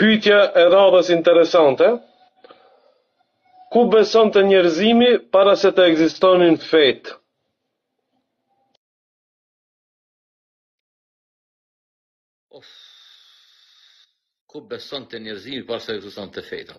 Pyetja e radhës interesante, Ku besonte njerëzimi para se të ekzistonin fetë? Ku besonte njerëzimi para se të ekzistonte fetë?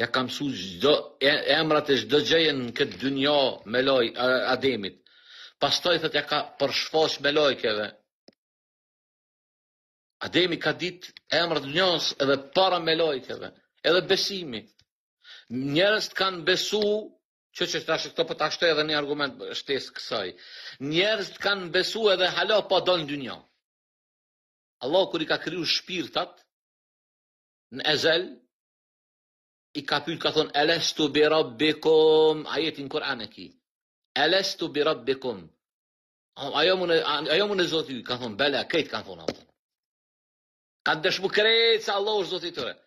Ja ka mësu krejt emrat e çdo gjëje në këtë dynja meloj Ademit. Pastaj thot ja ka përshfaq melajkeve. Ademi ka ditë emrat e dynjas edhe para melajkeve, edhe besimi. Njerëzt kanë besu që asht këto po ta shtoj edhe një argument shtesë kësaj. Njerëzt kanë besu edhe hala pa pa ardhë në dynja. Allah kur i ka kriju shpirtat në ezel, i ka pyt, ka thonë elestu bi rabbikum ajetin në Kur'an e ki elestu bi rabbikum a jom unë, a jom unë Zoti juj kanë thonë bela krejt kanë thonë atë kanë dëshmu krejt se Allah është Zoti i tyne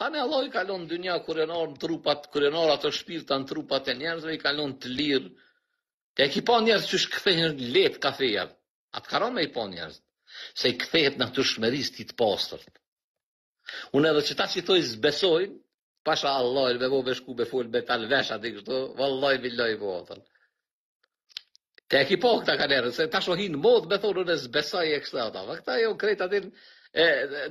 Tani Allah i ka lon në dynja kur janë ardhë në trupat, kur janë ardhë ato shpirta në trupat e njerëzve, i ka lon të lirë. Ti e ki pa njerëzit që s'kthehen le të ka feja, atë ka ra me i pa njerëz, se i kthehet natyrshmërisë tij të pastërt. Unë edhe qëta që i thojnë s'besojnë, pasha Allahun, me bo me shku me full me tal vesha të kështu, vallahi, billahi, po, thënë. Ti e ki pa këta kanihere, se tash u hin modë me thonë unë s'besoj e kështu, ata, ama këta jo krejt, tani e,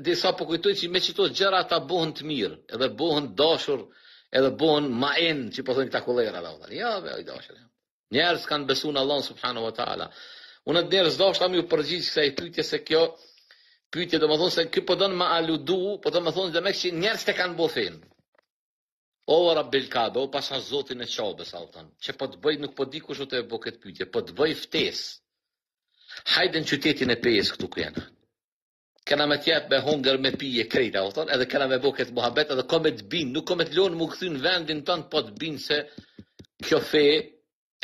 disa po kujtojnë që me qito gjëra të bohën të mirë, edhe bohën dashur, edhe bohën ma in, që po thonë këta kulera, dhe, ja, me u dashur, ja. Njerëzt kanë besu në Allahun subhanahu wa taala. Unë të nderës deshta me ju përgjigj kësaj pyetje se kjo pyetje domethonë se ky po don me aludu, po don me thonë demek që njerëzt e kanë bo fenë. O Rabbil Kabe, o pasha Zotin e Qabës, a ton, që po të bëj nuk po di kush ti e bo këtë pyetje, po të bëj ftesë. Hajde në qytetin e Pejës këtu ku jena. Kena me t'jep me hongër me pi e krejt a e ton edhe kena me bo këtë muhabet edhe kam me të bind nuk kam me të lonë mu kthy në vendin tond pa të bind se kjo fe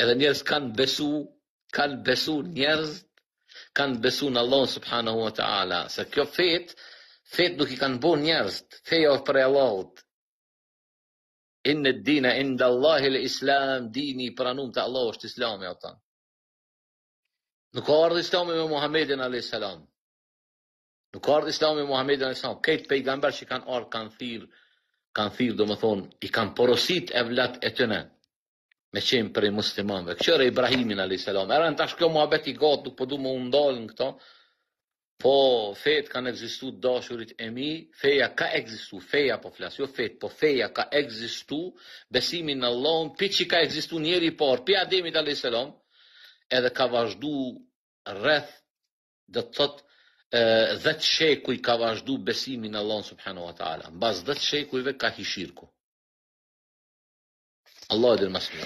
edhe njerëzt kanë besu kanë besu njerëzt kanë besu në Allah subhanahu wa ta'ala se kjo fet fet nuk i kanë bo njerëzt feja o prej Allahut inne dine indallahil islam dini i pranum te Allah është islami a ton Nuk ka ardhë islami me Muhammedin a.s. Nuk ka ardhë islami me Muhammedin a.s. Kejtë pejgamberët që kanë ardhë, kanë thirë, kanë thirë, domethonë, i kanë porositë evlat e tyne me qenë prej muslimanve. Kqyre Ibrahimin a.s. E hiç tash ky o muhabet i gatë, nuk po du me u ndalë në këto. Po fetë kanë ekzistu dashurit e mi, feja ka ekzistu, feja po flas, jo fetë, po feja ka ekzistu, besimi në Allahun, pi që ka ekzistu njeri i parë, pi Ademit alayhis salam, edhe ka vazhdu rreth do të thot 10 shekuj ka vazhdu besimi në Allahun subhanahu wa taala. Mbas 10 shekujve ka hi shirku. Allah dhe mësimi.